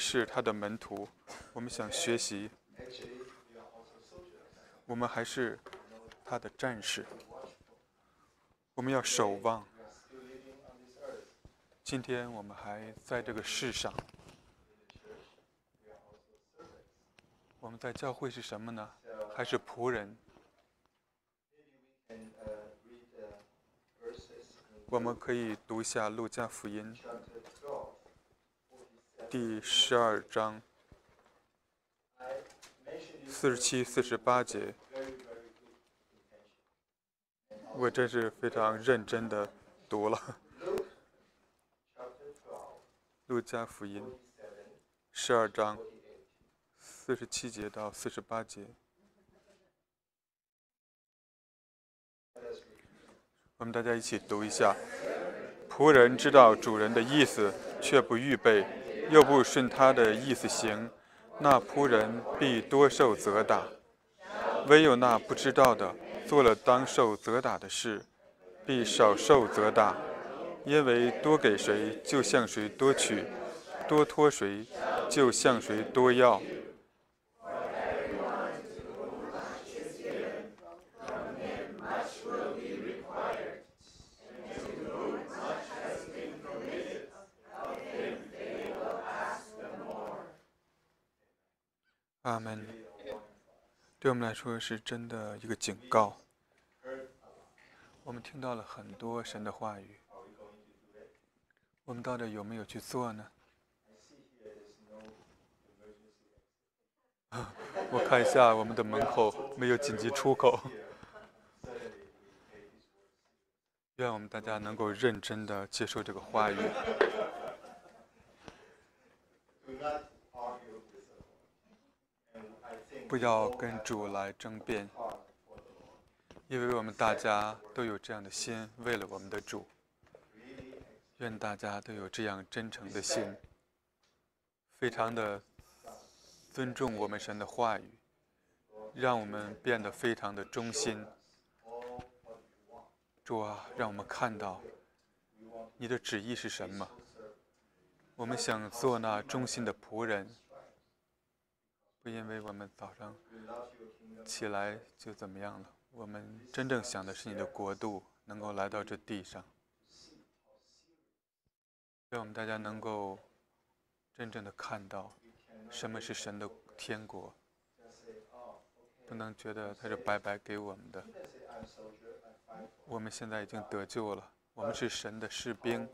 是他的门徒，我们想学习，我们还是他的战士，我们要守望。今天我们还在这个世上，我们在教会是什么呢？还是仆人？我们可以读一下《路加福音》第十二章四十七、四十八节。我真是非常认真的读了《路加福音》十二章四十七节到四十八节。我们大家一起读一下：仆人知道主人的意思，却不预备，又不顺他的意思行，那仆人必多受责打；唯有那不知道的，做了当受责打的事，必少受责打。因为多给谁，就向谁多取；多托谁，就向谁多要。阿门。对我们来说是真的一个警告。我们听到了很多神的话语，我们到底有没有去做呢？我看一下我们的门口没有紧急出口。愿我们大家能够认真的接受这个话语。不要跟主来争辩，因为我们大家都有这样的心，为了我们的主。愿大家都有这样真诚的心，非常的尊重我们神的话语，让我们变得非常的忠心。主啊，让我们看到你的旨意是什么。我们想做那忠心的仆人。不因为我们早上起来就怎么样了，我们真正想的是你的国度能够来到这地上，让我们大家能够真正的看到什么是神的天国，不能觉得它是白白给我们的。我们现在已经得救了，我们是神的士兵，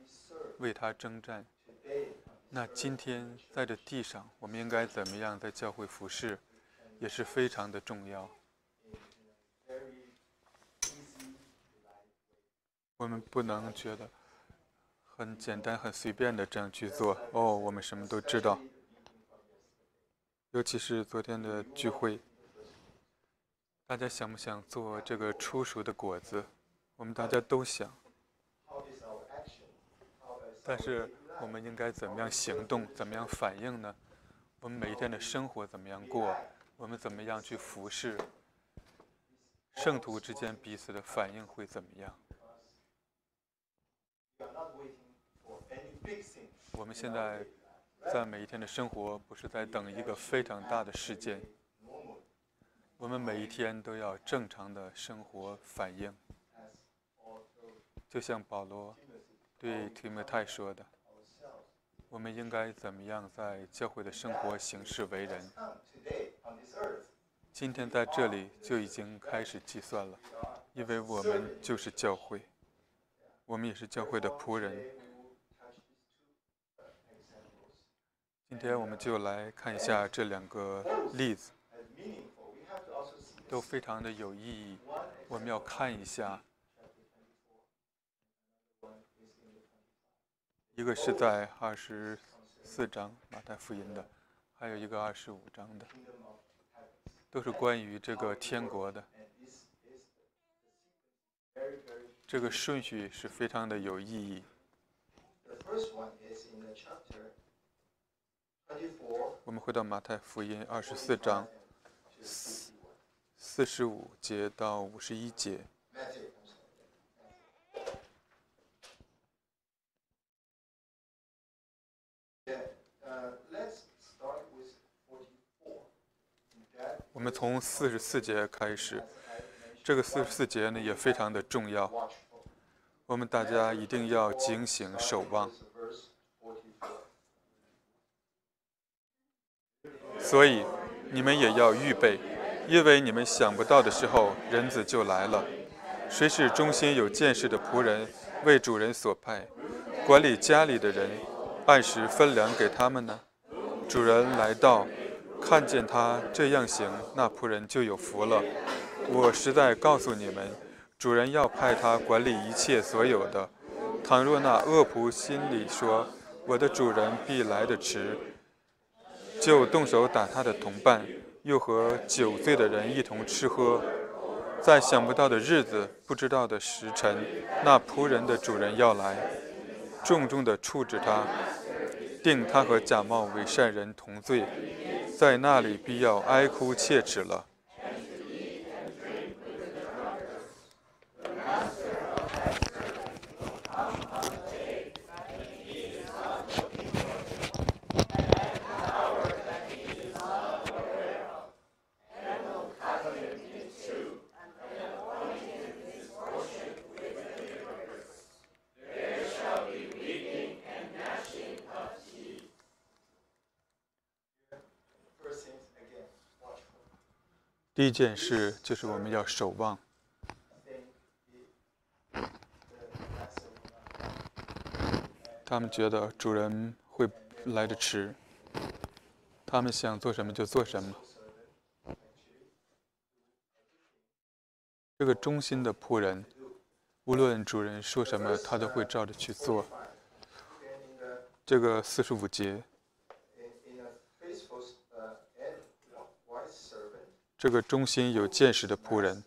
为他征战。那今天在这地上，我们应该怎么样在教会服侍，也是非常的重要。我们不能觉得很简单、很随便的这样去做。哦，我们什么都知道。尤其是昨天的聚会，大家想不想做这个初熟的果子？我们大家都想，但是。我们应该怎么样行动？怎么样反应呢？我们每一天的生活怎么样过？我们怎么样去服侍？圣徒之间彼此的反应会怎么样？我们现在在每一天的生活，不是在等一个非常大的事件。我们每一天都要正常的生活反应，就像保罗对提摩太说的。我们应该怎么样在教会的生活行事为人？今天在这里就已经开始计算了，因为我们就是教会，我们也是教会的仆人。今天我们就来看一下这两个例子，都非常的有意义。我们要看一下。一个是在二十四章马太福音的，还有一个二十五章的，都是关于这个天国的。这个顺序是非常的有意义。我们回到马太福音二十四章四四十五节到五十一节。我们从四十四节开始。这个四十四节呢也非常的重要。我们大家一定要警醒守望。所以你们也要预备因为你们想不到的时候人子就来了。谁是忠心有见识的仆人为主人所派管理家里的人按时分粮给他们呢？主人来到，看见他这样行，那仆人就有福了。我实在告诉你们，主人要派他管理一切所有的。倘若那恶仆心里说：“我的主人必来得迟。”就动手打他的同伴，又和酒醉的人一同吃喝，在想不到的日子、不知道的时辰，那仆人的主人要来，重重的处置他，定他和假冒伪善人同罪，在那里必要哀哭切齿了。第一件事就是我们要守望。他们觉得主人会来的迟，他们想做什么就做什么。这个忠心的仆人，无论主人说什么，他都会照着去做。这个四十五节。这个忠心有见识的仆人，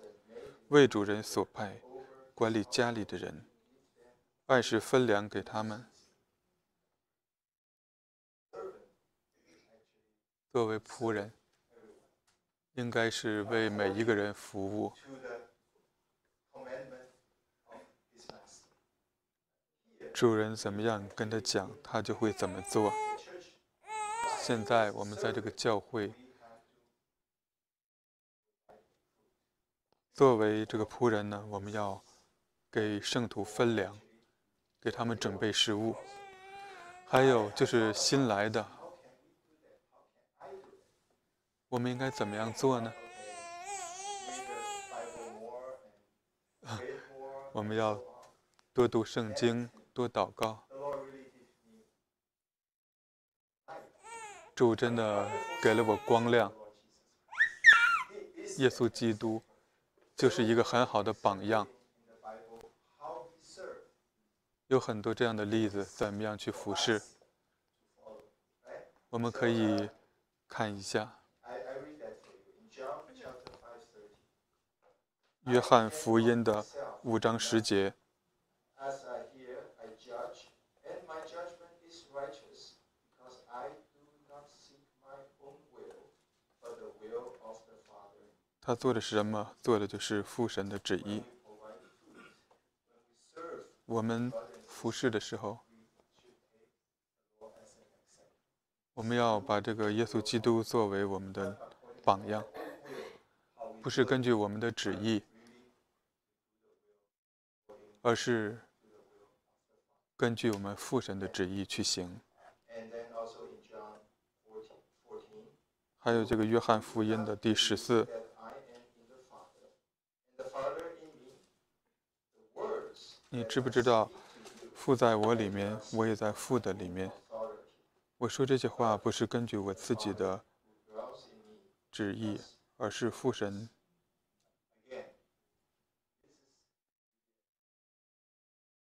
为主人所派，管理家里的人，按时分粮给他们。作为仆人，应该是为每一个人服务。主人怎么样跟他讲，他就会怎么做。现在我们在这个教会。作为这个仆人呢，我们要给圣徒分粮，给他们准备食物。还有就是新来的，我们应该怎么样做呢？我们要多读圣经，多祷告。主真的给了我光亮，耶稣基督。就是一个很好的榜样，有很多这样的例子，怎么样去服侍？我们可以看一下《约翰福音》的五章十节。他做的是什么？做的就是父神的旨意。我们服侍的时候，我们要把这个耶稣基督作为我们的榜样，不是根据我们的旨意，而是根据我们父神的旨意去行。还有这个约翰福音的第十四。你知不知道，父在我里面，我也在父的里面。我说这些话不是根据我自己的旨意，而是父神。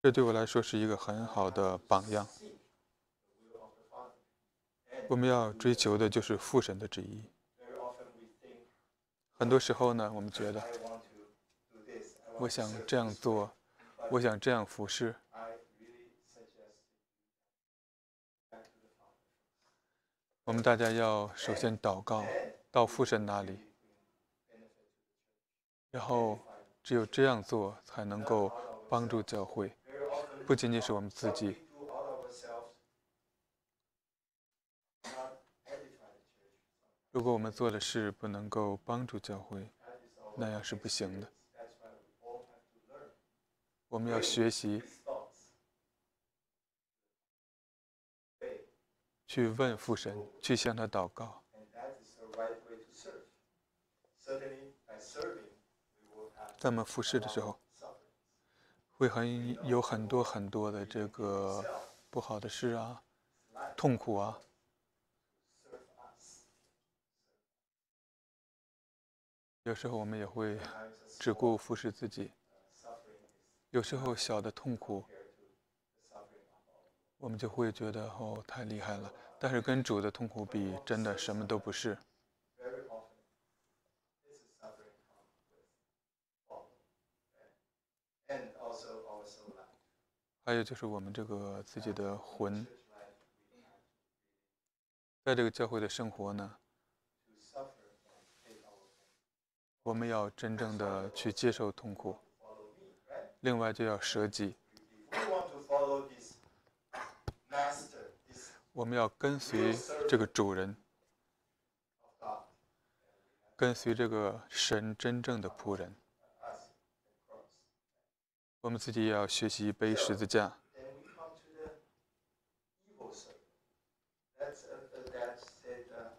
这对我来说是一个很好的榜样。我们要追求的就是父神的旨意。很多时候呢，我们觉得，我想这样做。我想这样服侍。我们大家要首先祷告到父神那里，然后只有这样做才能够帮助教会，不仅仅是我们自己。如果我们做的事不能够帮助教会，那样是不行的。我们要学习去问父神，去向他祷告。在我们服侍的时候，会很有很多很多的这个不好的事啊，痛苦啊。有时候我们也会只顾服侍自己。有时候小的痛苦，我们就会觉得哦太厉害了，但是跟主的痛苦比，真的什么都不是。还有就是我们这个自己的魂，在这个教会的生活呢，我们要真正的去接受痛苦，另外就要舍己，我们要跟随这个主人，跟随这个神真正的仆人。我们自己也要学习背十字架。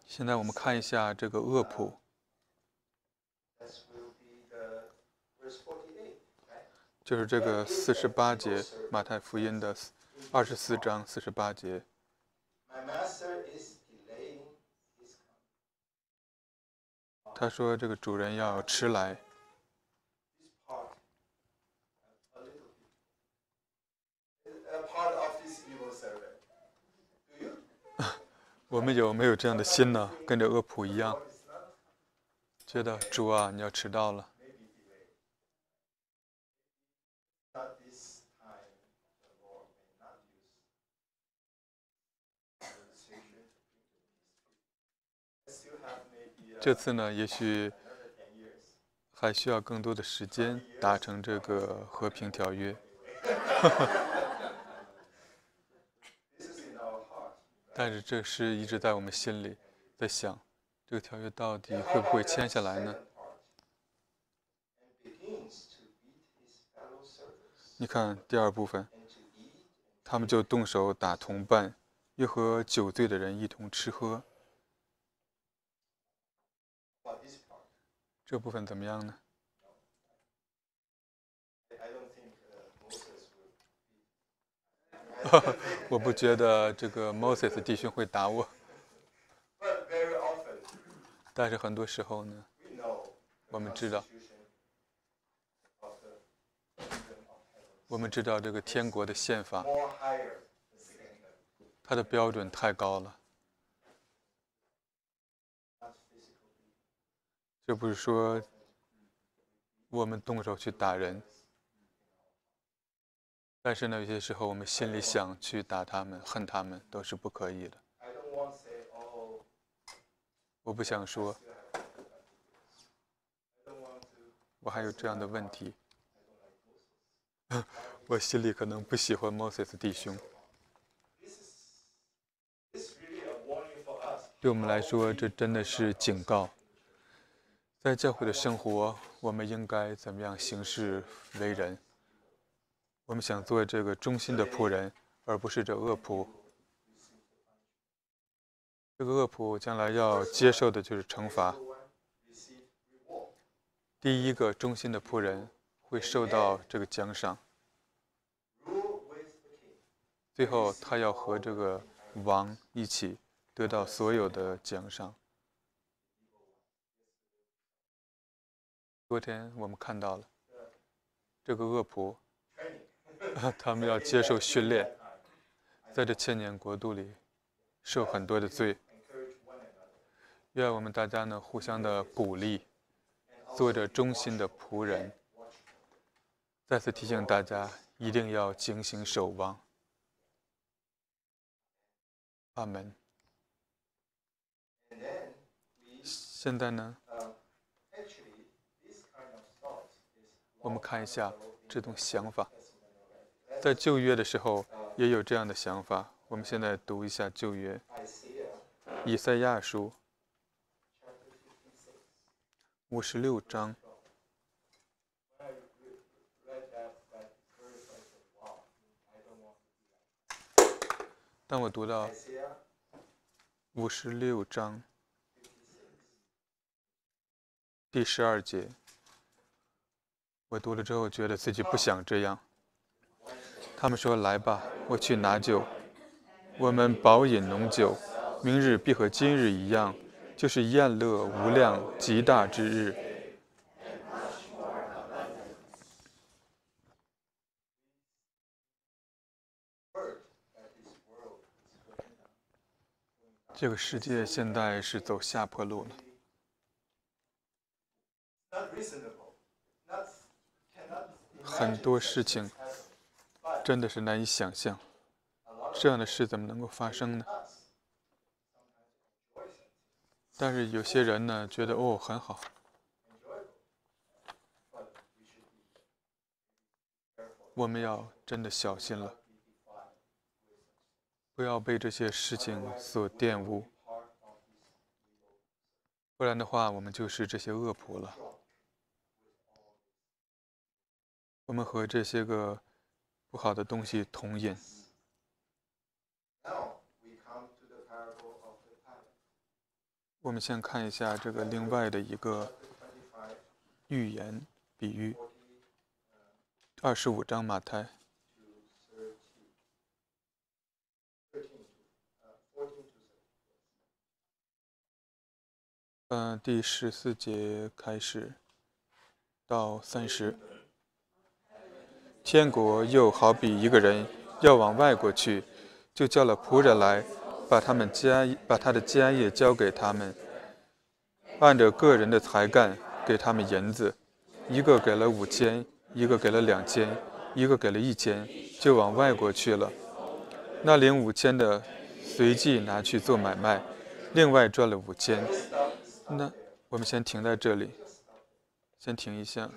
现在我们看一下这个恶谱，就是这个四十八节，马太福音的二十四章四十八节。他说：“这个主人要迟来。”我们有没有这样的心呢？跟着恶仆一样，觉得主啊，你要迟到了。这次呢，也许还需要更多的时间达成这个和平条约。但是这是一直在我们心里，在想，这个条约到底会不会签下来呢？你看第二部分，他们就动手打同伴，又和酒醉的人一同吃喝。这部分怎么样呢？我不觉得这个 Moses 弟兄会打我，但是很多时候呢，我们知道，我们知道这个天国的宪法，它的标准太高了，这不是说我们动手去打人。但是呢，有些时候我们心里想去打他们、恨他们，都是不可以的。我不想说，我还有这样的问题。我心里可能不喜欢 Moses 弟兄。对我们来说，这真的是警告。在教会的生活，我们应该怎么样行事为人？我们想做这个忠心的仆人，而不是这恶仆。这个恶仆将来要接受的就是惩罚。第一个忠心的仆人会受到这个奖赏，最后他要和这个王一起得到所有的奖赏。昨天我们看到了这个恶仆。他们要接受训练，在这千年国度里受很多的罪。愿我们大家呢互相的鼓励，做着忠心的仆人。再次提醒大家，一定要警醒守望。阿门。现在呢，我们看一下这种想法。在旧约的时候也有这样的想法。我们现在读一下旧约，以赛亚书五十六章。当我读到五十六章第十二节，我读了之后觉得自己不想这样。他们说：“来吧，我去拿酒，我们饱饮浓酒，明日必和今日一样。”就是宴乐无量极大之日。这个世界现在是走下坡路了。很多事情真的是难以想象，这样的事怎么能够发生呢？但是有些人呢，觉得哦很好。我们要真的小心了，不要被这些事情所玷污，不然的话，我们就是这些恶仆了。我们和这些个不好的东西同饮。我们先看一下这个另外的一个寓言比喻，二十五章马太，嗯，第十四节开始到三十，天国又好比一个人要往外国去，就叫了仆人来。把他们家把他的家业交给他们，按着个人的才干给他们银子，一个给了五千，一个给了两千，一个给了一千，就往外国去了。那领五千的随即拿去做买卖，另外赚了五千。那我们先停在这里，先停一下。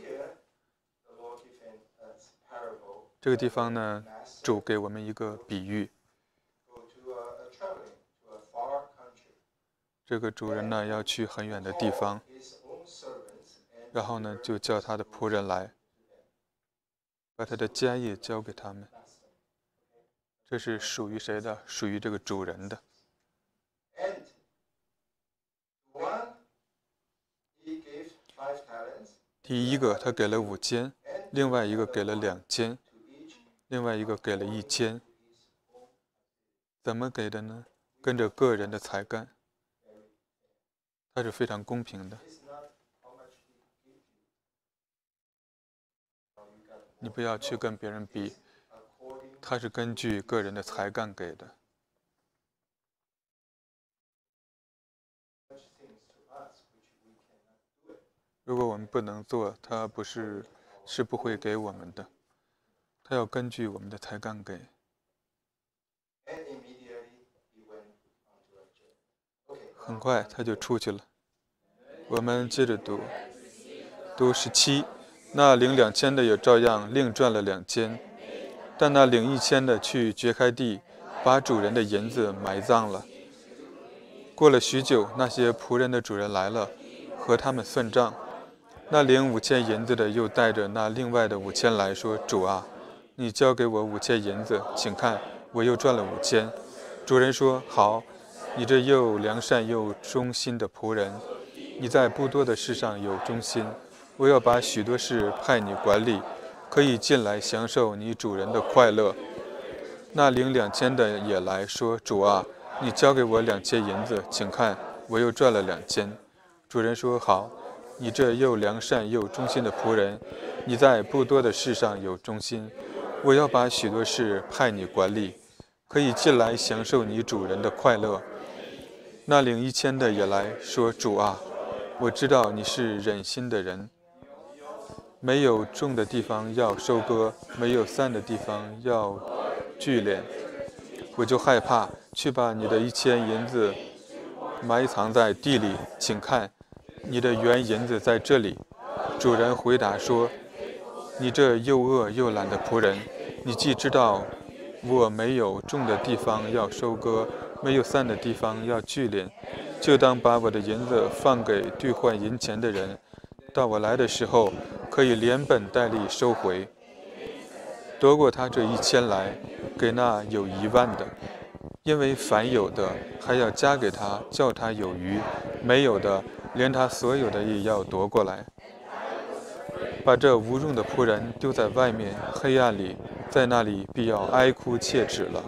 这个地方呢，主给我们一个比喻。这个主人呢要去很远的地方，然后呢就叫他的仆人来，把他的家业交给他们。这是属于谁的？属于这个主人的。第一个他给了五千，另外一个给了两千，另外一个给了一千。怎么给的呢？跟着个人的才干。它是非常公平的，你不要去跟别人比，它是根据个人的才干给的。如果我们不能做，他不是是不会给我们的，他要根据我们的才干给。很快他就出去了。我们接着读，读十七。那领两千的也照样另赚了两千，但那领一千的去掘开地，把主人的银子埋葬了。过了许久，那些仆人的主人来了，和他们算账。那领五千银子的又带着那另外的五千来说：“主啊，你交给我五千银子，请看，我又赚了五千。”主人说：“好。”你这又良善又忠心的仆人，你在不多的事上有忠心，我要把许多事派你管理，可以进来享受你主人的快乐。那领两千的也来说：“主啊，你交给我两千银子，请看，我又赚了两千。”主人说：“好，你这又良善又忠心的仆人，你在不多的事上有忠心，我要把许多事派你管理，可以进来享受你主人的快乐。”那领一千的也来说：“主啊，我知道你是忍心的人，没有种的地方要收割，没有散的地方要聚敛。我就害怕，去把你的一千银子埋藏在地里。请看，你的原银子在这里。”主人回答说：“你这又饿又懒的仆人，你既知道我没有种的地方要收割。”没有散的地方要聚敛，就当把我的银子放给兑换银钱的人，到我来的时候，可以连本带利收回，夺过他这一千来，给那有一万的。因为凡有的，还要加给他，叫他有余；没有的，连他所有的也要夺过来。把这无用的仆人丢在外面黑暗里，在那里必要哀哭切齿了。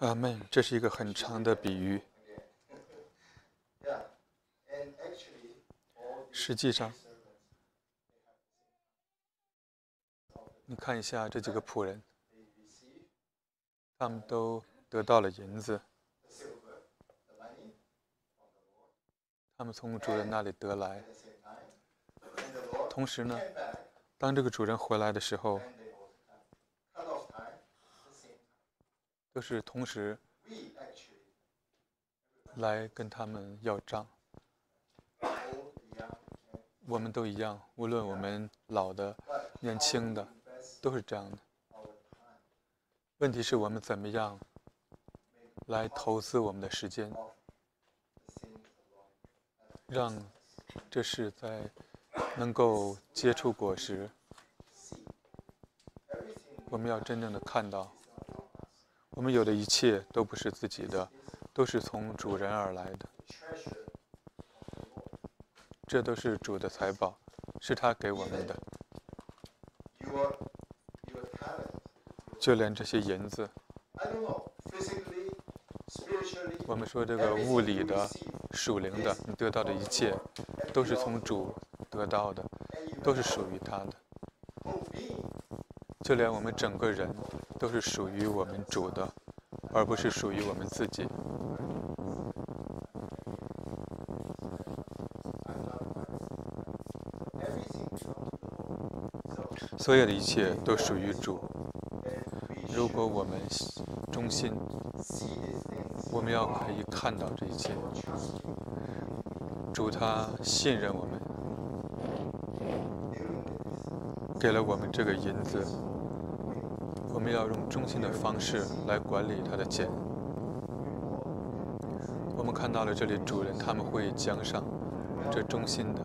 阿门。这是一个很长的比喻。实际上，你看一下这几个仆人，他们都得到了银子，他们从主人那里得来。同时呢，当这个主人回来的时候。都是同时来跟他们要账，我们都一样，无论我们老的、年轻的，都是这样的。问题是我们怎么样来投资我们的时间，让这是在能够结出果实。我们要真正的看到。我们有的一切都不是自己的，都是从主人而来的。这都是主的财宝，是他给我们的。就连这些银子，我们说这个物理的、属灵的，你得到的一切，都是从主得到的，都是属于他的。就连我们整个人。都是属于我们主的，而不是属于我们自己。所有的一切都属于主。如果我们忠心，我们要可以看到这一切。主他信任我们，给了我们这个银子。要用中心的方式来管理他的钱。我们看到了这里主人他们会奖赏这中心的。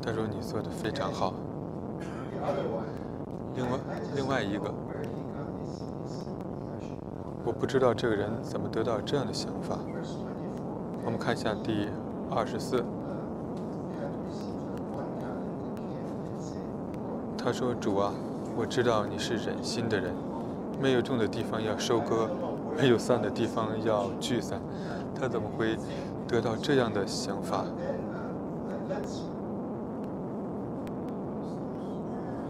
他说你做的非常好。另外另外一个，我不知道这个人怎么得到这样的想法。我们看一下第二十四。他说主啊。我知道你是忍心的人，没有种的地方要收割，没有散的地方要聚散。他怎么会得到这样的想法？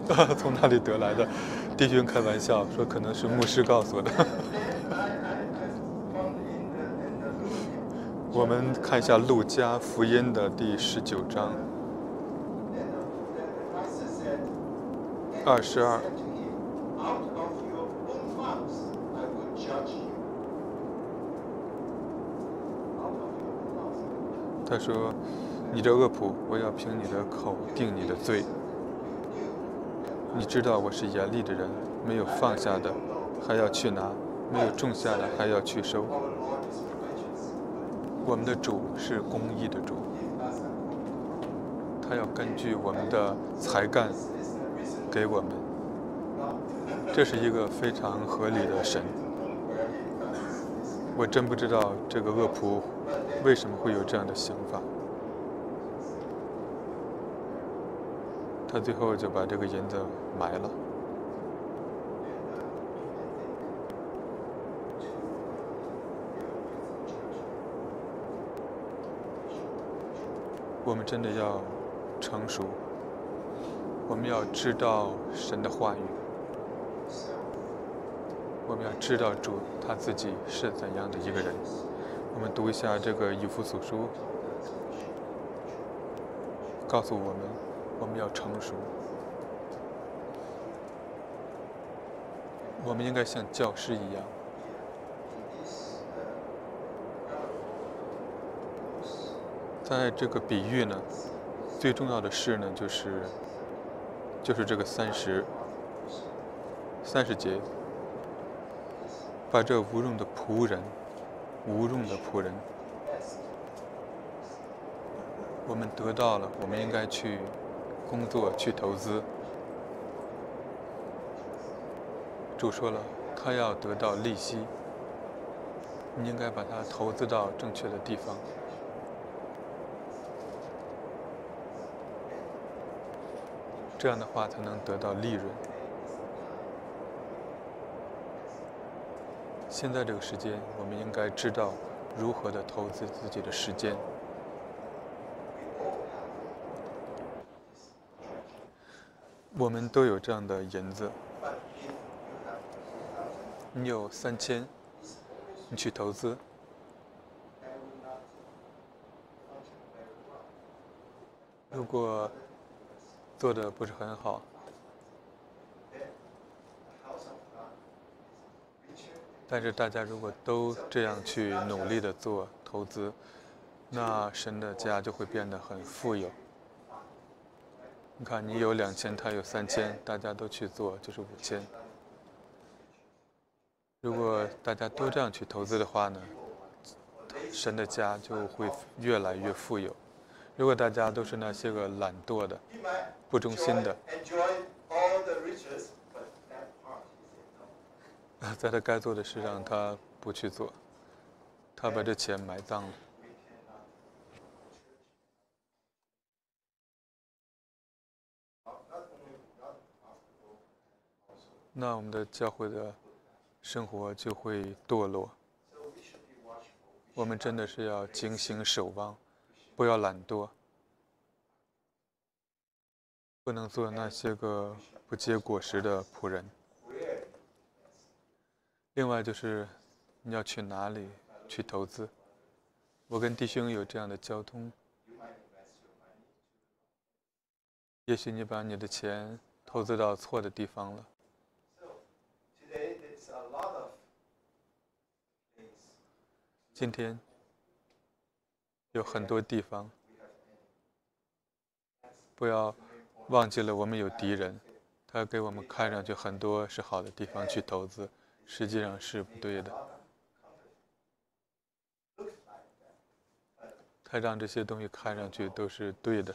从哪里得来的？弟兄开玩笑说，可能是牧师告诉我的。我们看一下《路加福音》的第十九章。二十二。他说：“你这恶仆，我要凭你的口定你的罪。你知道我是严厉的人，没有放下的还要去拿，没有种下的还要去收。我们的主是公义的主，他要根据我们的才干。”给我们，这是一个非常合理的神。我真不知道这个恶仆为什么会有这样的想法。他最后就把这个银子埋了。我们真的要成熟，我们要知道神的话语，我们要知道主他自己是怎样的一个人。我们读一下这个以弗所书，告诉我们我们要成熟，我们应该像教师一样。在这个比喻呢，最重要的事呢，就是就是这个三十三十节，把这无用的仆人，无用的仆人，我们得到了，我们应该去工作，去投资。主说了，他要得到利息，你应该把它投资到正确的地方。这样的话才能得到利润。现在这个时间，我们应该知道如何的投资自己的时间。我们都有这样的银子，你有三千，你去投资。如果做的不是很好，但是大家如果都这样去努力的做投资，那神的家就会变得很富有。你看，你有两千，他有三千，大家都去做就是五千。如果大家都这样去投资的话呢，神的家就会越来越富有。如果大家都是那些个懒惰的、不忠心的，在他该做的事上他不去做，他把这钱埋葬了。那我们的教会的生活就会堕落。我们真的是要警醒守望。不要懒惰，不能做那些个不结果实的仆人。另外就是，你要去哪里去投资？我跟弟兄有这样的交通。也许你把你的钱投资到错的地方了。今天。有很多地方，不要忘记了我们有敌人，他给我们看上去很多是好的地方去投资，实际上是不对的。他让这些东西看上去都是对的，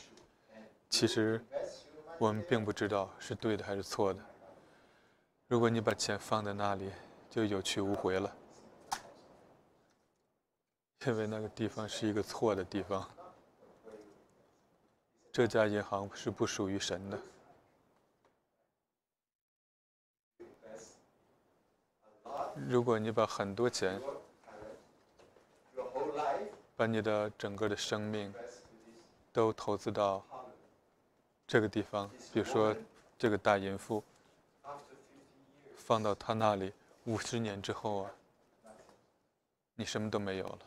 其实我们并不知道是对的还是错的。如果你把钱放在那里，就有去无回了。因为那个地方是一个错的地方，这家银行是不属于神的。如果你把很多钱，把你的整个的生命都投资到这个地方，比如说这个大淫妇，放到他那里，五十年之后啊，你什么都没有了。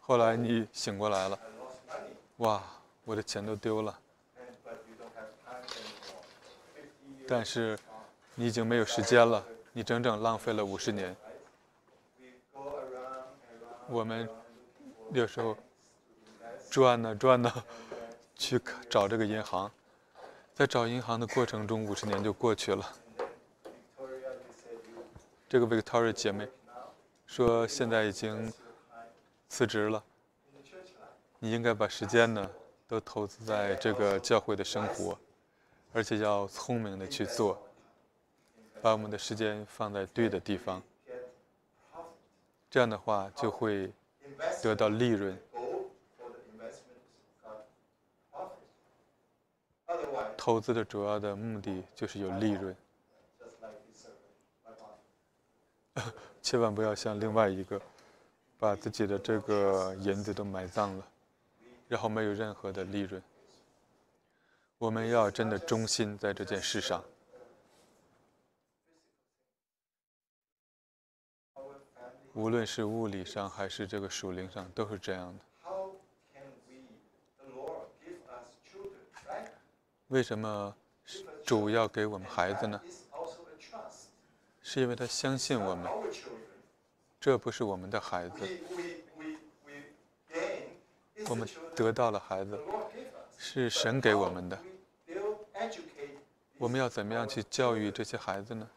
后来你醒过来了，哇，我的钱都丢了。但是你已经没有时间了，你整整浪费了五十年。我们有时候转呢转呢，去找这个银行，在找银行的过程中，五十年就过去了。这个 Victoria 姐妹。说现在已经辞职了，你应该把时间呢都投资在这个教会的生活，而且要聪明的去做，把我们的时间放在对的地方，这样的话就会得到利润。投资的主要的目的就是有利润，千万不要像另外一个，把自己的这个银子都埋葬了，然后没有任何的利润。我们要真的忠心在这件事上。无论是物理上还是这个属灵上，都是这样的。为什么主要给我们孩子呢？是因为他相信我们，这不是我们的孩子，我们得到了孩子，是神给我们的。我们要怎么样去教育这些孩子呢？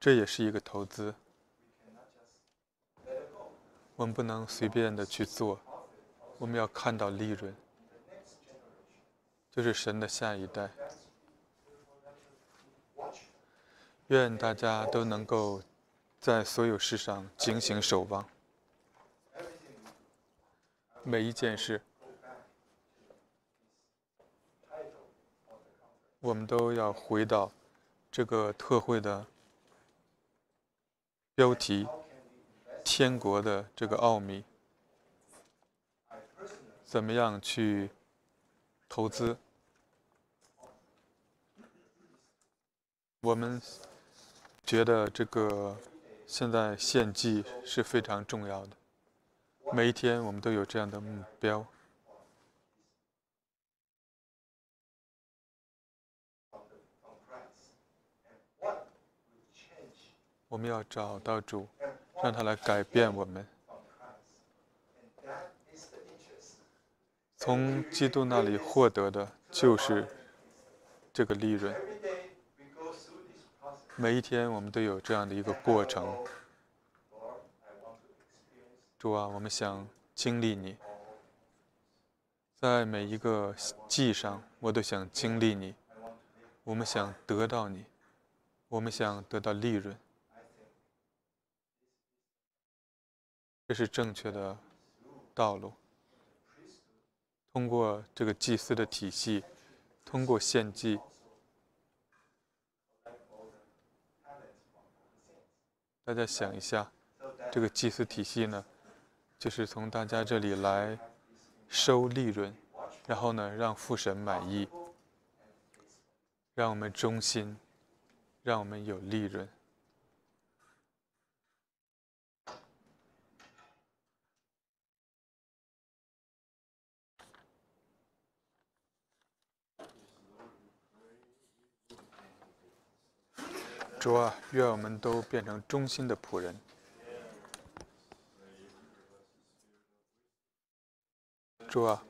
这也是一个投资，我们不能随便的去做，我们要看到利润，就是神的下一代。愿大家都能够在所有事上警醒守望，每一件事，我们都要回到这个特会的。标题：天国的这个奥秘，怎么样去投资？我们觉得这个现在献祭是非常重要的，每一天我们都有这样的目标。我们要找到主，让他来改变我们。从基督那里获得的就是这个利润。每一天我们都有这样的一个过程。主啊，我们想经历你，在每一个季上，我都想经历你。我们想得到你，我们想得到利润。这是正确的道路。通过这个祭司的体系，通过献祭，大家想一下，这个祭祀体系呢，就是从大家这里来收利润，然后呢，让父神满意，让我们忠心，让我们有利润。主啊，愿我们都变成忠心的仆人。主啊，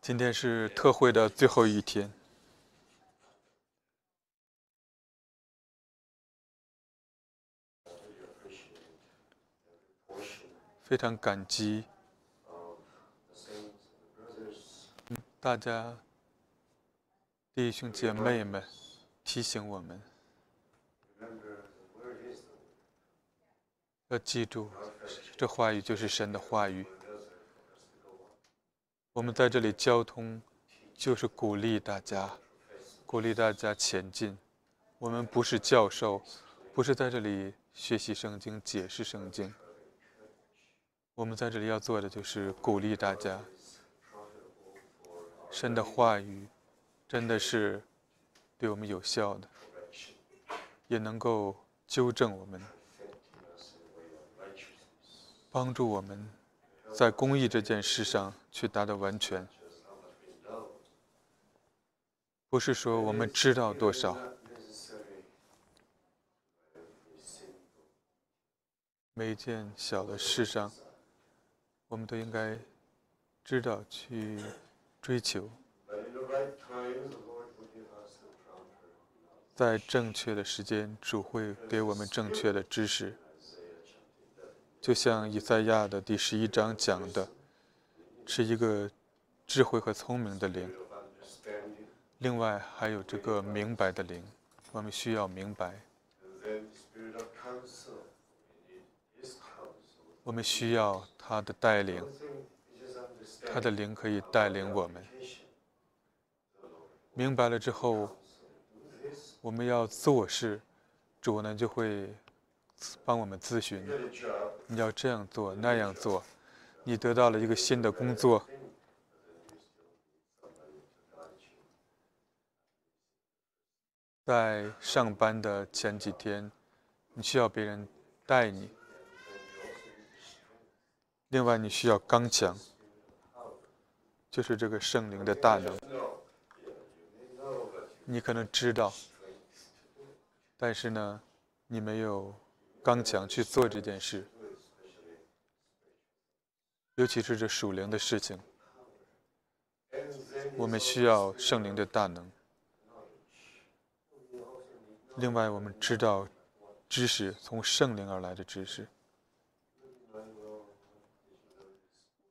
今天是特会的最后一天，非常感激。大家，弟兄姐妹们，提醒我们要记住，这话语就是神的话语。我们在这里交通，就是鼓励大家，鼓励大家前进。我们不是教授，不是在这里学习圣经、解释圣经。我们在这里要做的就是鼓励大家。神的话语真的是对我们有效的，也能够纠正我们，帮助我们在公益这件事上去达到完全。不是说我们知道多少，每一件小的事上，我们都应该知道去。追求，在正确的时间，主会给我们正确的知识。就像以赛亚的第十一章讲的，是一个智慧和聪明的灵。另外还有这个明白的灵，我们需要明白。我们需要他的带领，他的灵可以带领我们。明白了之后，我们要做事，主呢就会帮我们咨询，你要这样做那样做。你得到了一个新的工作，在上班的前几天，你需要别人带你。另外，你需要刚强，就是这个圣灵的大能。你可能知道，但是呢，你没有刚强去做这件事，尤其是这属灵的事情，我们需要圣灵的大能。另外，我们知道知识从圣灵而来的知识。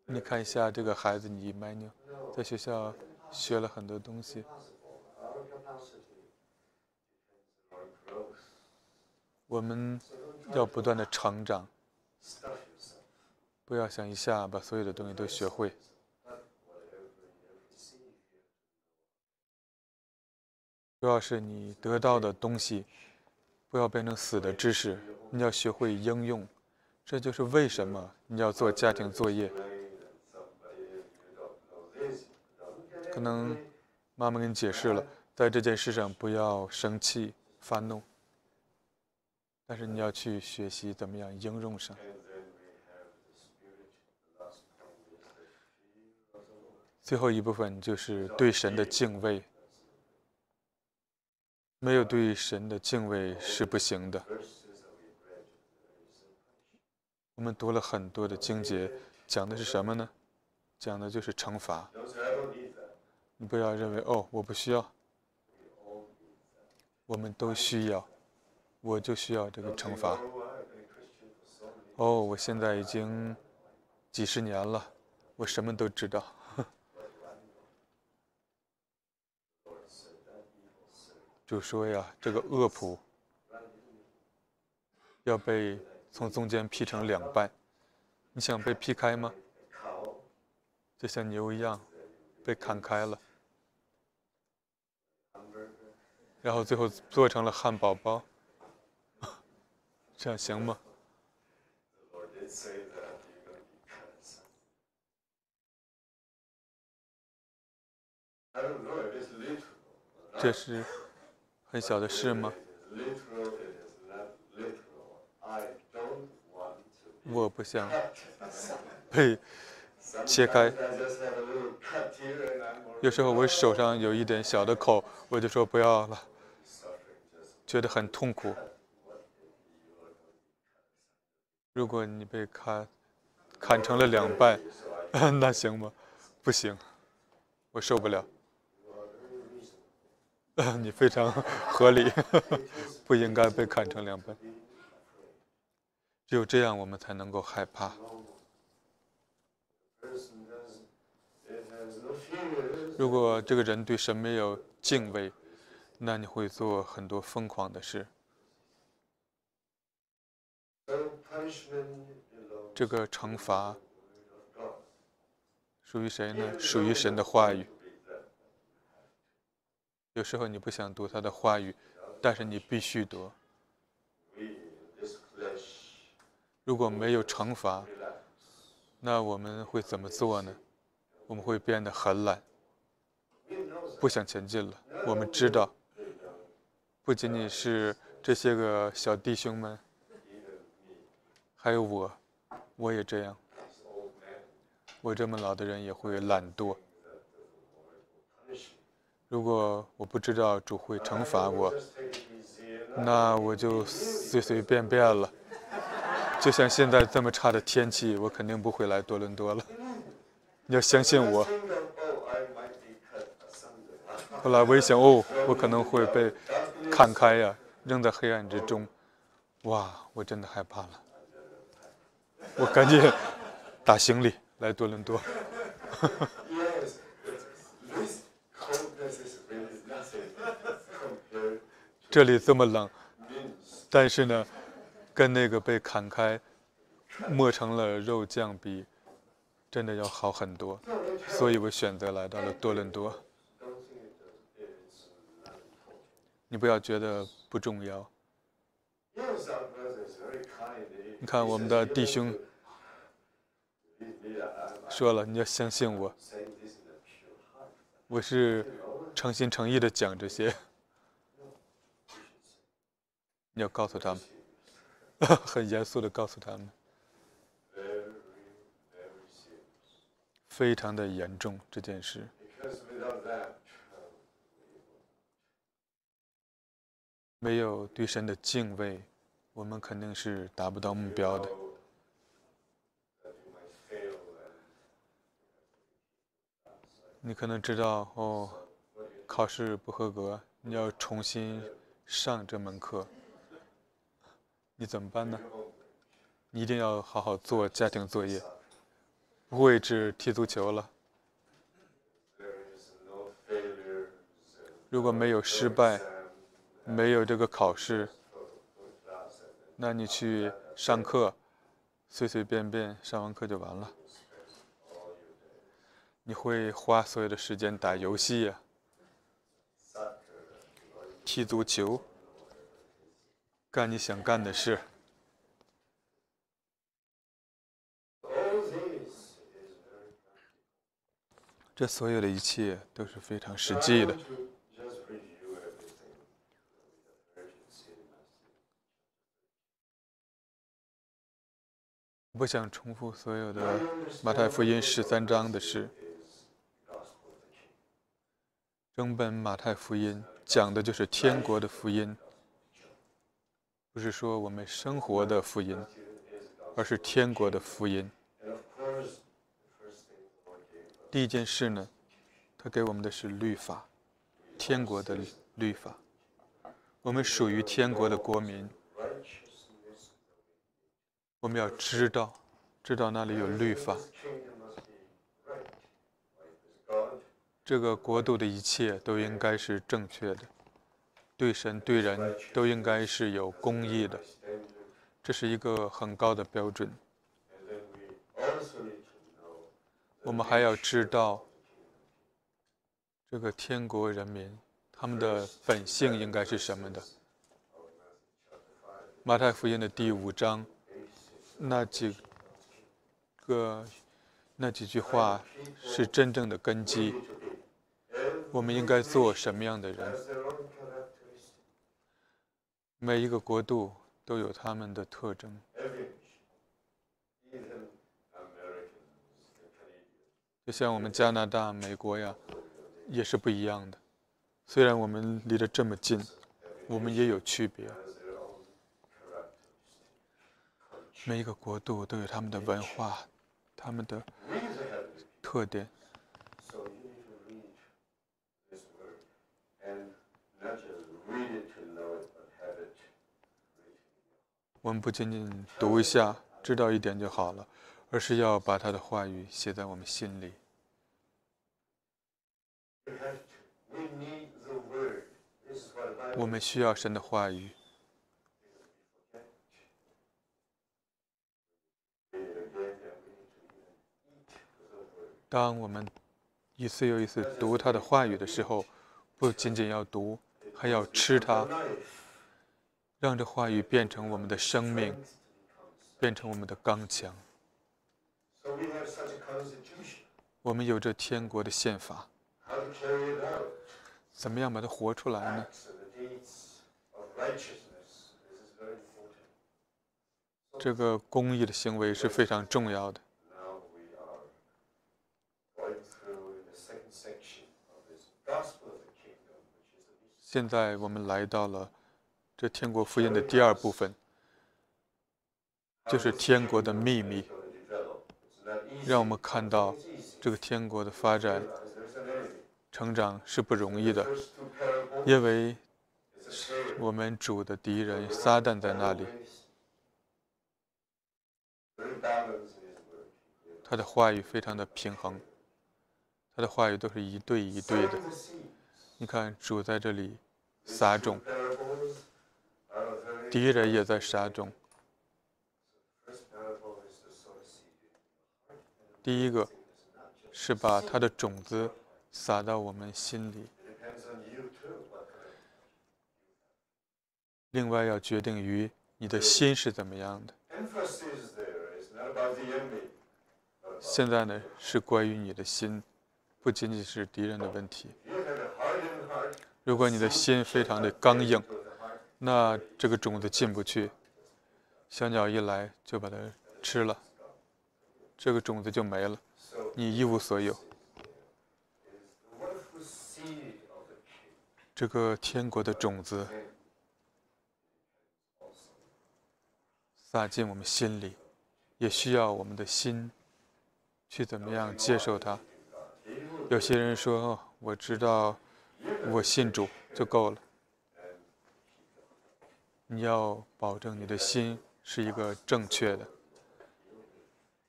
你看一下这个孩子，你麦妞在学校学了很多东西。我们要不断的成长，不要想一下把所有的东西都学会。主要是你得到的东西，不要变成死的知识，你要学会应用。这就是为什么你要做家庭作业。可能妈妈给你解释了，在这件事上不要生气、发怒，但是你要去学习怎么样应用上。最后一部分就是对神的敬畏，没有对神的敬畏是不行的。我们读了很多的经节，讲的是什么呢？讲的就是惩罚。你不要认为哦，我不需要，我们都需要，我就需要这个惩罚。哦，我现在已经几十年了，我什么都知道。就说呀，这个恶仆要被从中间劈成两半，你想被劈开吗？就像牛一样，被砍开了。然后最后做成了汉堡包，这样行吗？这是很小的事吗？我不想被切开。有时候我手上有一点小的口，我就说不要了。觉得很痛苦。如果你被砍砍成了两半，那行吗？不行，我受不了。你非常合理，不应该被砍成两半。只有这样，我们才能够害怕。如果这个人对神没有敬畏，那你会做很多疯狂的事。这个惩罚属于谁呢？属于神的话语。有时候你不想读他的话语，但是你必须读。如果没有惩罚，那我们会怎么做呢？我们会变得很懒，不想前进了。我们知道。不仅仅是这些个小弟兄们，还有我，我也这样。我这么老的人也会懒惰。如果我不知道主会惩罚我，那我就随随便便了。就像现在这么差的天气，我肯定不会来多伦多了。你要相信我。后来我一想，哦，我可能会被。砍开呀，扔在黑暗之中，哇！我真的害怕了，我赶紧打行李来多伦多。这里这么冷，但是呢，跟那个被砍开磨成了肉酱比真的要好很多，所以我选择来到了多伦多。你不要觉得不重要。你看我们的弟兄说了，你要相信我，我是诚心诚意的讲这些。你要告诉他们，很严肃的告诉他们，非常的严重这件事。没有对神的敬畏，我们肯定是达不到目标的。你可能知道哦，考试不合格，你要重新上这门课。你怎么办呢？你一定要好好做家庭作业，不会只踢足球了。如果没有失败，没有这个考试，那你去上课，随随便便上完课就完了。你会花所有的时间打游戏呀，踢足球。干你想干的事，这所有的一切都是非常实际的。我不想重复所有的马太福音十三章的事。整本马太福音讲的就是天国的福音。不是说我们生活的福音，而是天国的福音。第一件事呢，他给我们的是律法，天国的律法。我们属于天国的国民，我们要知道，知道那里有律法。这个国度的一切都应该是正确的。对神对人都应该是有公义的，这是一个很高的标准。我们还要知道，这个天国人民他们的本性应该是什么的。马太福音的第五章那几个那几句话是真正的根基。我们应该做什么样的人？每一个国度都有他们的特征，就像我们加拿大、美国呀，也是不一样的。虽然我们离得这么近，我们也有区别。每一个国度都有他们的文化，他们的特点。我们不仅仅读一下，知道一点就好了，而是要把他的话语写在我们心里。我们需要神的话语。当我们一次又一次读他的话语的时候，不仅仅要读，还要吃它。让这话语变成我们的生命，变成我们的刚强。我们有着天国的宪法，怎么样把它活出来呢？这个公益的行为是非常重要的。现在我们来到了。这天国福音的第二部分，就是天国的秘密，让我们看到这个天国的发展、成长是不容易的，因为我们主的敌人撒旦在那里，他的话语非常的平衡，他的话语都是一对一对的。你看主在这里撒种。敌人也在撒种。第一个是把他的种子撒到我们心里，另外要决定于你的心是怎么样的。现在呢，是关于你的心，不仅仅是敌人的问题。如果你的心非常的刚硬，那这个种子进不去，小鸟一来就把它吃了，这个种子就没了，你一无所有。这个天国的种子撒进我们心里，也需要我们的心去怎么样接受它。有些人说：“我知道，我信主就够了。”你要保证你的心是一个正确的。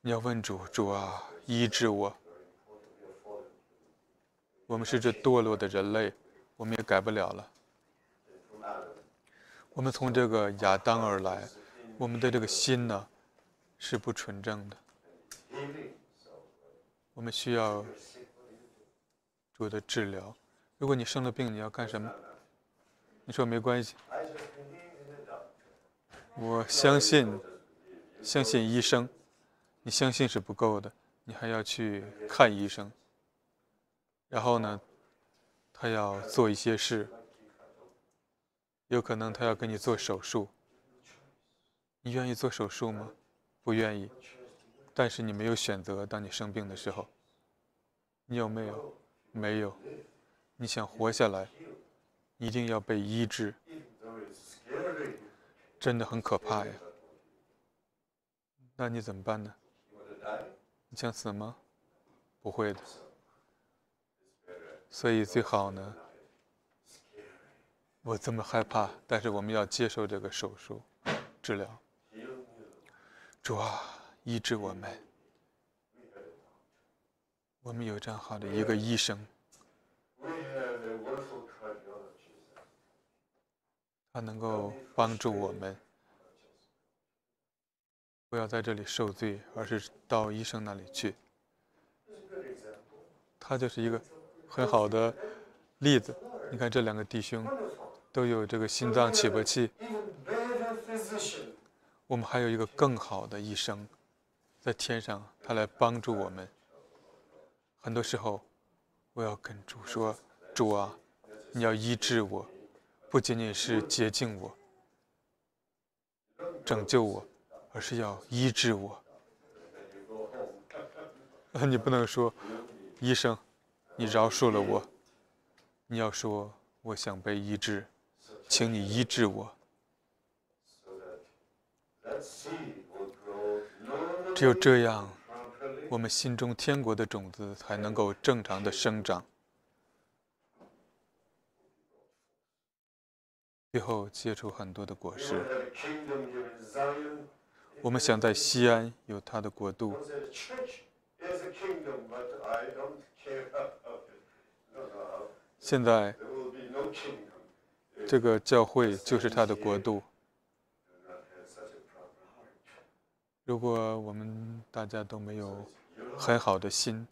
你要问主，主啊，医治我。我们是这堕落的人类，我们也改不了了。我们从这个亚当而来，我们的这个心呢，是不纯正的。我们需要主的治疗。如果你生了病，你要干什么？你说没关系。我相信，相信医生。你相信是不够的，你还要去看医生。然后呢，他要做一些事，有可能他要给你做手术。你愿意做手术吗？不愿意。但是你没有选择。当你生病的时候，你有没有？没有。你想活下来，一定要被医治。真的很可怕呀！那你怎么办呢？你想死吗？不会的。所以最好呢，我这么害怕，但是我们要接受这个手术治疗。主啊，医治我们！我们有这样好的一个医生。他能够帮助我们，不要在这里受罪，而是到医生那里去。他就是一个很好的例子。你看这两个弟兄都有这个心脏起搏器，我们还有一个更好的医生在天上，他来帮助我们。很多时候，我要跟主说：“主啊，你要医治我。”不仅仅是洁净我、拯救我，而是要医治我。你不能说，医生，你饶恕了我。你要说，我想被医治，请你医治我。只有这样，我们心中天国的种子才能够正常的生长。最后结出很多的果实。我们想在西安有他的国度。现在这个教会就是他的国度。如果我们大家都没有很好的心，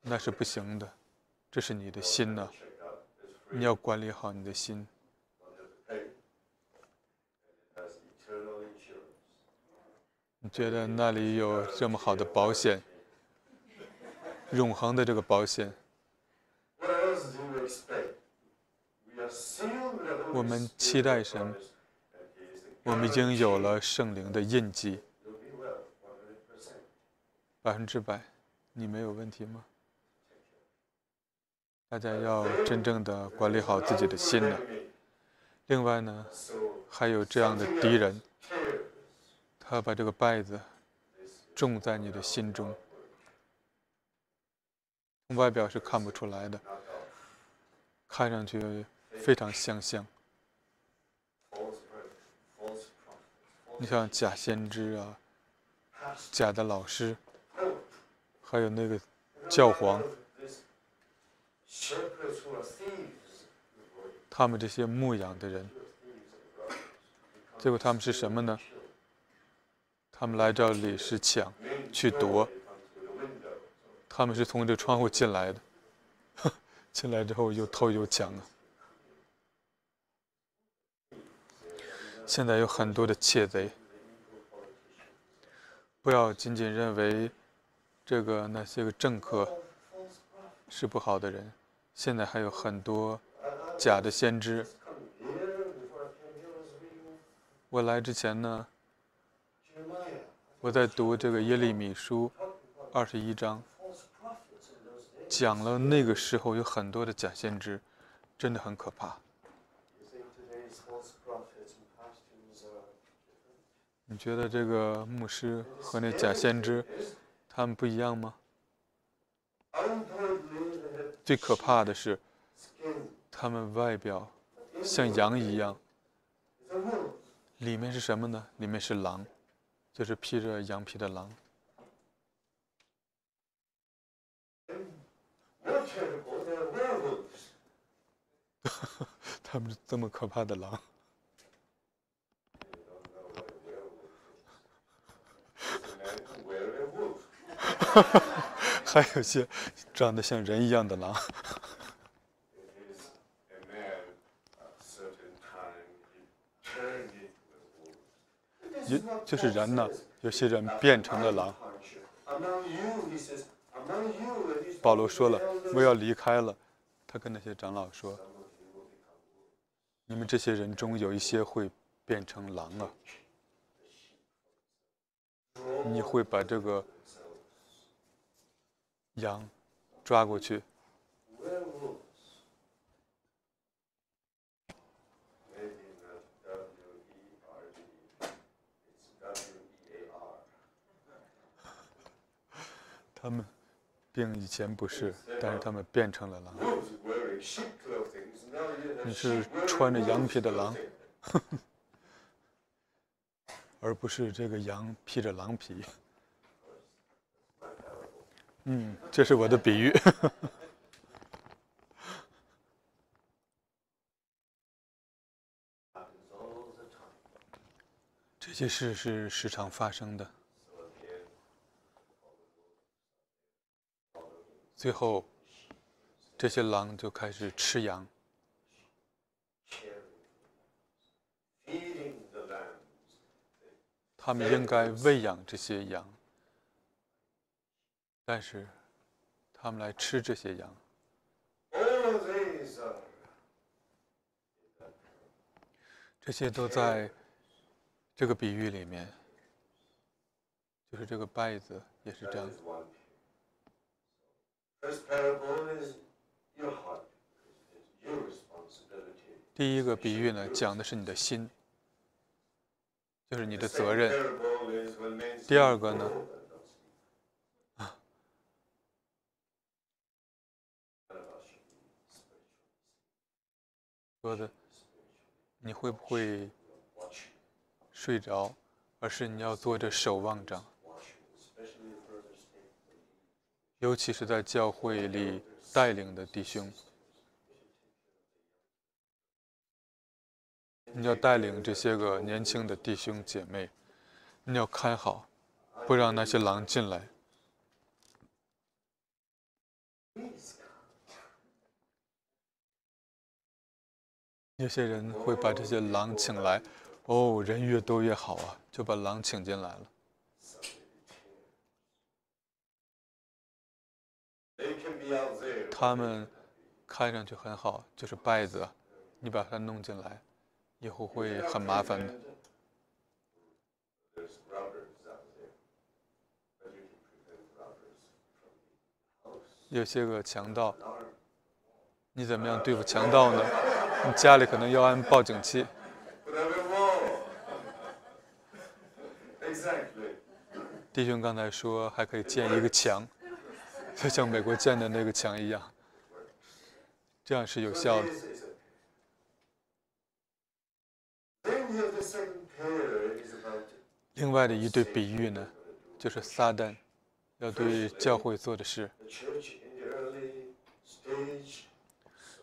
那是不行的。这是你的心呐，你要管理好你的心。你觉得那里有这么好的保险，永恒的这个保险？我们期待神，我们已经有了圣灵的印记，百分之百，你没有问题吗？大家要真正的管理好自己的心呢。另外呢，还有这样的敌人。他把这个败子种在你的心中，从外表是看不出来的，看上去非常相像。你像假先知啊，假的老师，还有那个教皇，他们这些牧养的人，结果他们是什么呢？他们来这里是抢，去夺，他们是从这窗户进来的，进来之后又偷又抢啊！现在有很多的窃贼，不要仅仅认为这个那些个政客是不好的人，现在还有很多假的先知。我来之前呢，我在读这个耶利米书二十一章。讲了那个时候有很多的假先知，真的很可怕。你觉得这个牧师和那假先知，他们不一样吗？最可怕的是，他们外表像羊一样，里面是什么呢？里面是狼，就是披着羊皮的狼。他们这么可怕的狼，还有些长得像人一样的狼。有就是人呢，有些人变成了狼。保罗说了，我要离开了。他跟那些长老说：“你们这些人中有一些会变成狼啊！你会把这个羊抓过去。”他们。并以前不是，但是他们变成了狼。你是穿着羊皮的狼，而不是这个羊披着狼皮。嗯，这是我的比喻。这些事是时常发生的。最后，这些狼就开始吃羊。他们应该喂养这些羊，但是他们来吃这些羊。这些都在这个比喻里面，就是这个拜子也是这样。第一个比喻呢，讲的是你的心，就是你的责任。第二个呢，啊，说的你会不会睡着，而是你要做着守望者。尤其是在教会里带领的弟兄，你要带领这些个年轻的弟兄姐妹，你要看好，不让那些狼进来。有些人会把这些狼请来，哦，人越多越好啊，就把狼请进来了。他们看上去很好，就是败子，你把它弄进来，以后会很麻烦的。有些个强盗，你怎么样对付强盗呢？你家里可能要安报警器。弟兄刚才说还可以建一个墙。就像美国建的那个墙一样，这样是有效的。另外的一对比喻呢，就是撒旦要对教会做的事。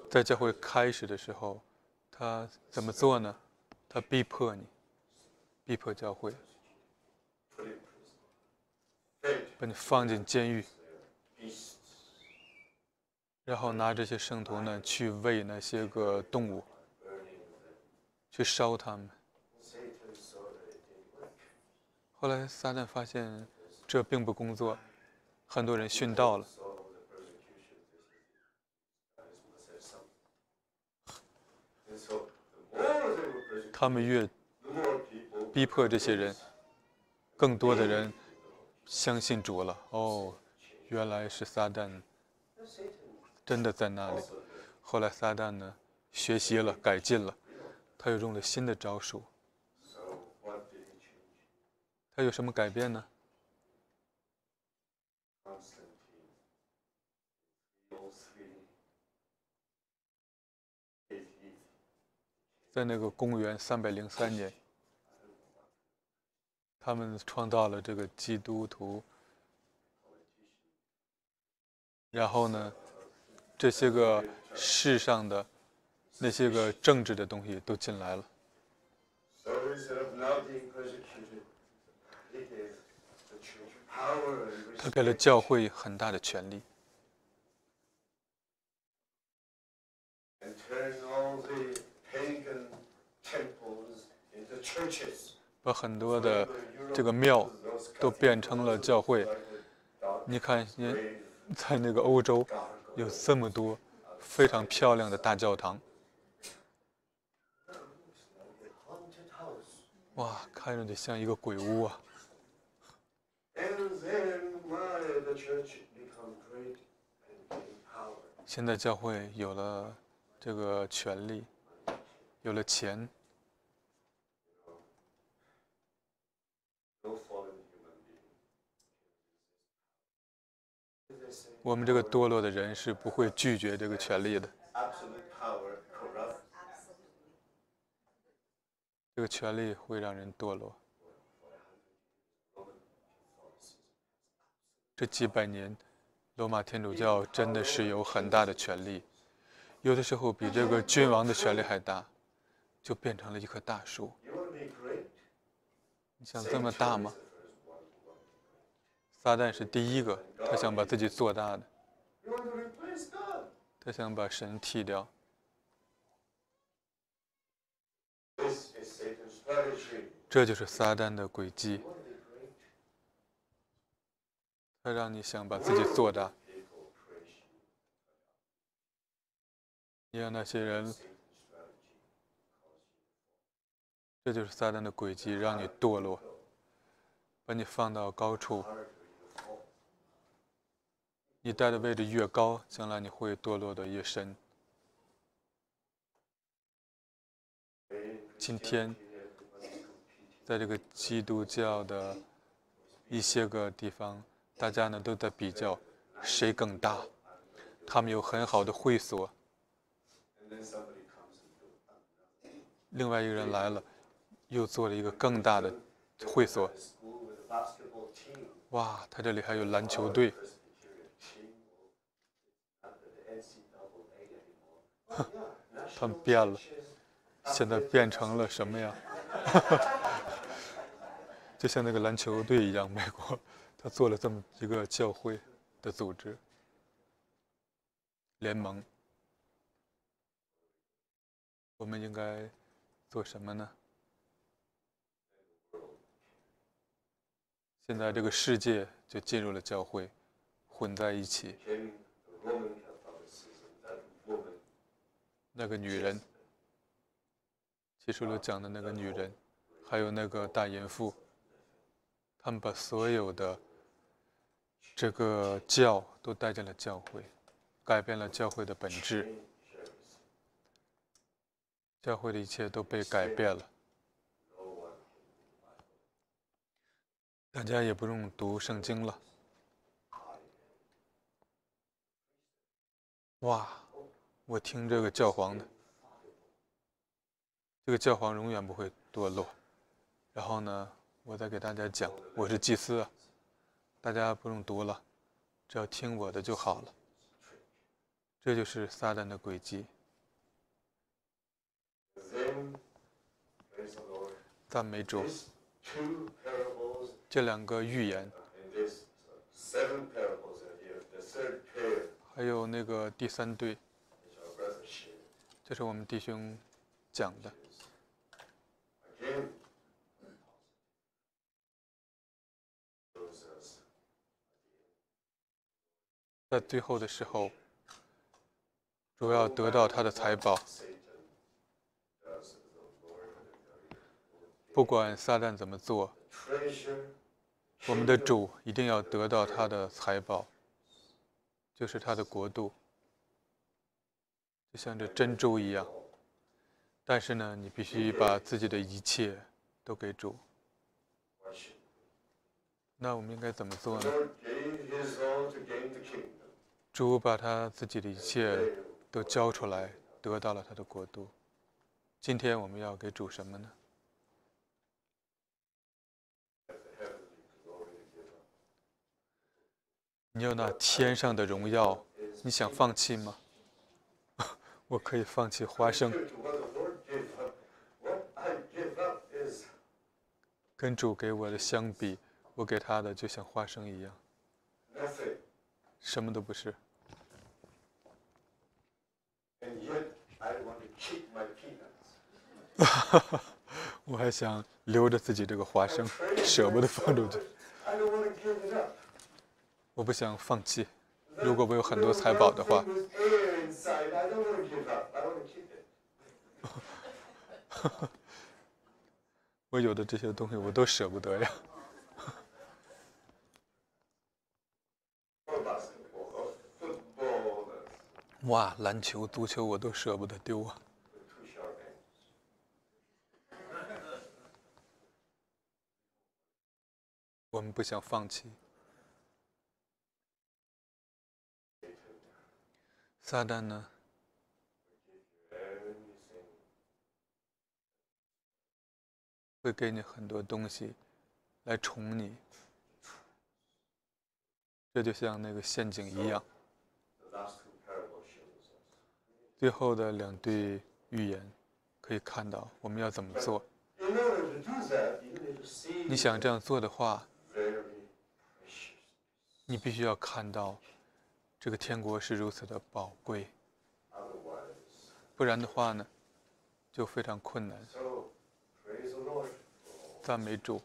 在教会开始的时候，他怎么做呢？他逼迫你，逼迫教会，把你放进监狱。然后拿这些圣徒呢去喂那些个动物，去烧他们。后来撒旦发现这并不工作，很多人殉道了。他们越逼迫这些人，更多的人相信主了。哦，原来是撒旦真的在那里。后来撒旦呢，学习了，改进了，他又用了新的招数。他有什么改变呢？在那个公元三百零三年，他们创造了这个基督徒，然后呢，这些个世上的那些个政治的东西都进来了。他给了教会很大的权利。把很多的这个庙都变成了教会。你看，你在那个欧洲有这么多非常漂亮的大教堂，哇，看上去像一个鬼屋啊！现在教会有了这个权利，有了钱。我们这个堕落的人是不会拒绝这个权利的。这个权利会让人堕落。这几百年，罗马天主教真的是有很大的权利，有的时候比这个君王的权力还大，就变成了一棵大树。你想这么大吗？撒旦是第一个，他想把自己做大的，他想把神剃掉。这就是撒旦的诡计，他让你想把自己做大，你让那些人，这就是撒旦的诡计，让你堕落，把你放到高处。你待的位置越高，将来你会堕落的越深。今天，在这个基督教的一些个地方，大家呢都在比较谁更大。他们有很好的会所。另外一个人来了，又做了一个更大的会所。哇，他这里还有篮球队。他们变了，现在变成了什么呀？就像那个篮球队一样，美国他做了这么一个教会的组织联盟。我们应该做什么呢？现在这个世界就进入了教会，混在一起。那个女人，记住了讲的那个女人，还有那个大淫妇，他们把所有的这个教都带进了教会，改变了教会的本质，教会的一切都被改变了。大家也不用读圣经了。哇！我听这个教皇的，这个教皇永远不会堕落。然后呢，我再给大家讲，我是祭司啊，大家不用读了，只要听我的就好了。这就是撒旦的诡计。赞美主。这两个预言，还有那个第三对，这是我们弟兄讲的。在最后的时候，主要得到他的财宝。不管撒旦怎么做，我们的主一定要得到他的财宝，就是他的国度，就像这珍珠一样。但是呢，你必须把自己的一切都给主。那我们应该怎么做呢？主把他自己的一切都交出来，得到了他的国度。今天我们要给主什么呢？你有那天上的荣耀，你想放弃吗？我可以放弃花生。跟主给我的相比，我给他的就像花生一样，什么都不是。我还想留着自己这个花生，舍不得放出去。我不想放弃。如果我有很多财宝的话，我有的这些东西我都舍不得呀。哇，篮球、足球我都舍不得丢啊！我们不想放弃。撒旦呢，会给你很多东西来宠你，这就像那个陷阱一样。最后的两对预言可以看到我们要怎么做。你想这样做的话，你必须要看到这个天国是如此的宝贵，不然的话呢，就非常困难。赞美主，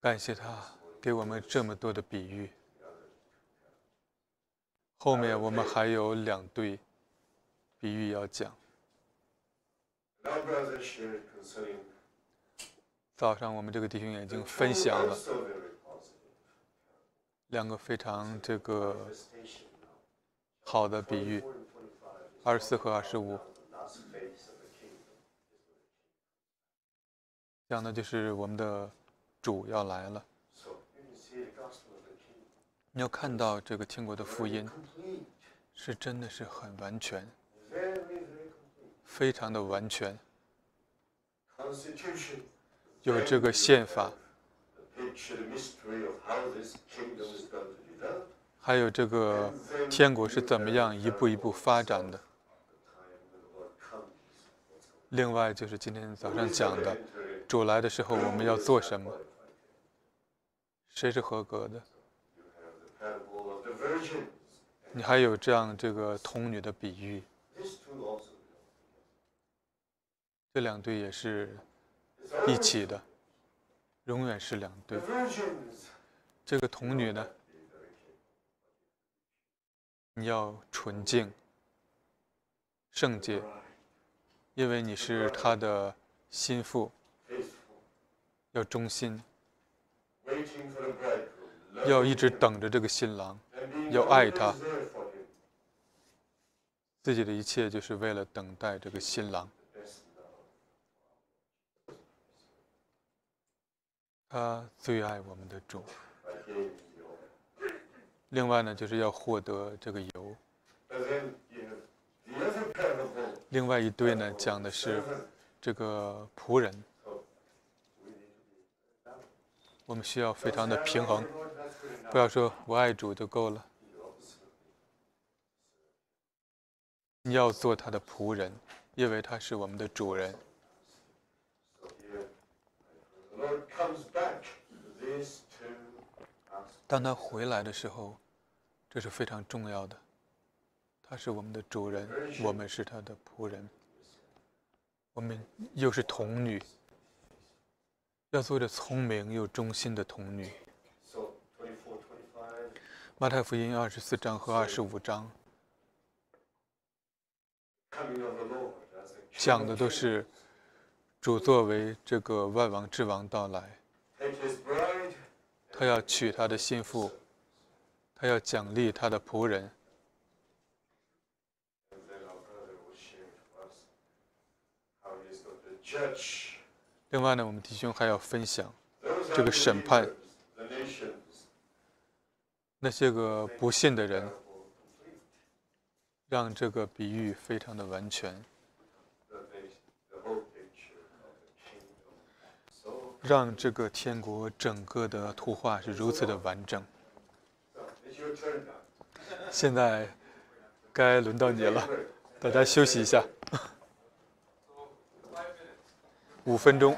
感谢他给我们这么多的比喻。后面我们还有两对比喻要讲。早上我们这个弟兄已经分享了两个非常这个好的比喻，二十四和二十五，讲的就是我们的主要来了。你要看到这个天国的福音，是真的是很完全，非常的完全，有这个宪法，还有这个天国是怎么样一步一步发展的。另外就是今天早上讲的，主来的时候我们要做什么？谁是合格的？你还有这样这个童女的比喻，这两对也是一起的，永远是两对。这个童女呢，你要纯净、圣洁，因为你是他的心腹，要忠心，要一直等着这个新郎。要爱他，自己的一切就是为了等待这个新郎。他最爱我们的主。另外呢，就是要获得这个油。另外一对呢，讲的是这个仆人。我们需要非常的平衡。不要说我爱主就够了，你要做他的仆人，因为他是我们的主人。当他回来的时候，这是非常重要的。他是我们的主人，我们是他的仆人。我们又是童女，要做着聪明又忠心的童女。马太福音二十四章和二十五章讲的都是主作为这个万王之王到来，他要娶他的心腹，他要奖励他的仆人。另外呢，我们弟兄还要分享这个审判那些个不信的人，让这个比喻非常的完全，让这个天国整个的图画是如此的完整。现在该轮到你了，大家休息一下。五分钟。